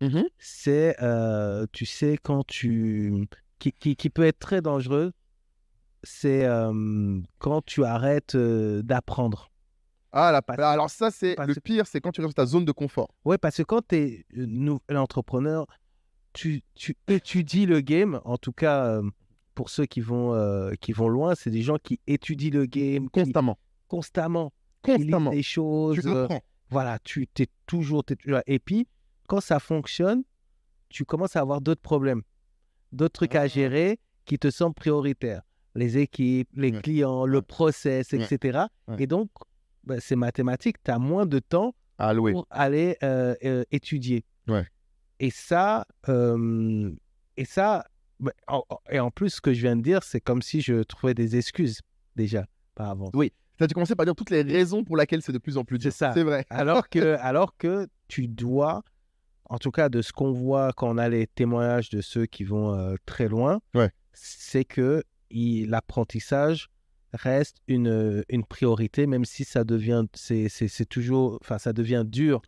Mmh c'est, euh, tu sais, quand tu... Qui, qui, qui peut être très dangereux, c'est euh, quand tu arrêtes euh, d'apprendre. Ah, la- Parce- alors ça, c'est parce le pire, c'est quand tu restes dans ta zone de confort. Ouais, parce que quand tu es l'entrepreneur, tu, tu étudies le game. En tout cas, pour ceux qui vont, qui vont loin, c'est des gens qui étudient le game qui- Constamment. constamment. lisent Constamment. des choses. Tu voilà, tu t'es toujours, t'es toujours. Et puis, quand ça fonctionne, tu commences à avoir d'autres problèmes, d'autres trucs à Ah. gérer qui te semblent prioritaires. Les équipes, les Ouais. clients, le Ouais. process, etc. Ouais. Et donc, bah, c'est mathématique, tu as moins de temps À louer. pour aller euh, euh, étudier. Ouais. Et ça, euh, et ça, bah, en- et en plus, ce que je viens de dire, c'est comme si je trouvais des excuses déjà par avant. Tu commencé par dire toutes les raisons pour lesquelles c'est de plus en plus dur. C'est ça. C'est vrai. Alors que, alors que tu dois, en tout cas de ce qu'on voit quand on a les témoignages de ceux qui vont euh, très loin, Ouais. c'est que l'apprentissage reste une, une priorité, même si ça devient, c'est toujours, enfin, ça devient dur